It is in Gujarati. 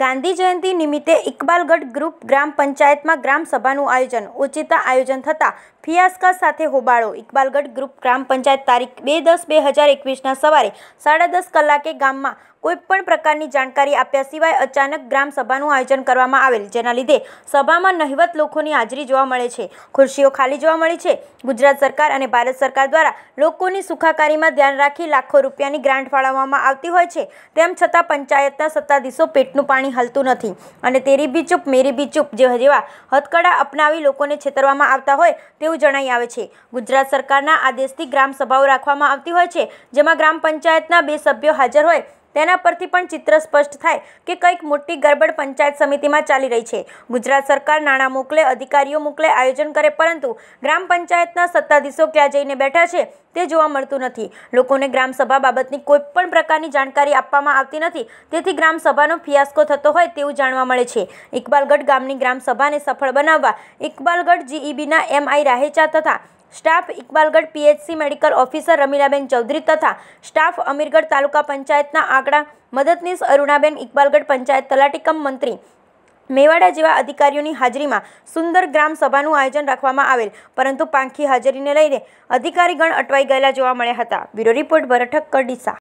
ગાંધી જયંતિ નિમિત્તે ઇકબાલગઢ ગ્રુપ ગ્રામ પંચાયતમાં ગ્રામ સભાનું આયોજન. ઓચિંતા આયોજન થતાં ફિયાસ્કા સાથે હોબાળો. ઇકબાલગઢ ગ્રુપ ગ્રામ પંચાયત તારીખ બે દસ બે હજાર એકવીસના સવારે સાડા દસ કલાકે ગામમાં કોઈપણ પ્રકારની જાણકારી આપ્યા સિવાય અચાનક ગ્રામ સભાનું આયોજન કરવામાં આવેલ, જેના લીધે સભામાં નહિવત લોકોની હાજરી જોવા મળે છે. ખુરશીઓ ખાલી જોવા મળી છે. ગુજરાત સરકાર અને ભારત સરકાર દ્વારા લોકોની સુખાકારીમાં ધ્યાન રાખી લાખો રૂપિયાની ગ્રાન્ટ ફાળવવામાં આવતી હોય છે. તેમ છતાં પંચાયતના સત્તાધીશો પેટનું પાણી હલતું નથી. અને તેરી બી ચૂપ, મેરી બી ચૂપ જેવા હથકડા અપનાવી લોકોને છેતરવામાં આવતા હોય તેવું જણાઈ આવે છે. ગુજરાત સરકારના આદેશથી ગ્રામ સભાઓ રાખવામાં આવતી હોય છે, જેમાં ગ્રામ પંચાયતના બે સભ્યો હાજર હોય તેના પરથી પણ ચિત્ર સ્પષ્ટ થાય કે કંઈક મોટી ગરબડ પંચાયત સમિતિમાં ચાલી રહી છે. ગુજરાત સરકાર નાણાં મોકલે, અધિકારીઓ મોકલે, આયોજન કરે, પરંતુ ગ્રામ પંચાયતના સત્તાધીશો ક્યાં જઈને બેઠા છે તે જોવા મળતું નથી. લોકોને ગ્રામસભા બાબતની કોઈ પણ પ્રકારની જાણકારી આપવામાં આવતી નથી. તેથી ગ્રામસભાનો ફિયાસ્કો થતો હોય તેવું જાણવા મળે છે. ઇકબાલગઢ ગામની ગ્રામસભાને સફળ બનાવવા ઇકબાલગઢ જીઈબીના એમઆઈ રાહેચા તથા staff Iqbalgadh PHC medical officer Ramilaben Chaudhary તથા સ્ટાફ અમીરગઢ તાલુકા પંચાયતના આંકડા મદદનીશ અરુણાબેન ઇકબાલગઢ પંચાયત તલાટીકમ મંત્રી મેવાડા જેવા અધિકારીઓની હાજરીમાં સુંદર ગ્રામ સભાનું આયોજન રાખવામાં આવેલ, પરંતુ પાંખી હાજરીને લઈને અધિકારીગણ અટવાઈ ગયેલા જોવા મળ્યા હતા. બ્યુરો રિપોર્ટ ભરઠક, કડીસા.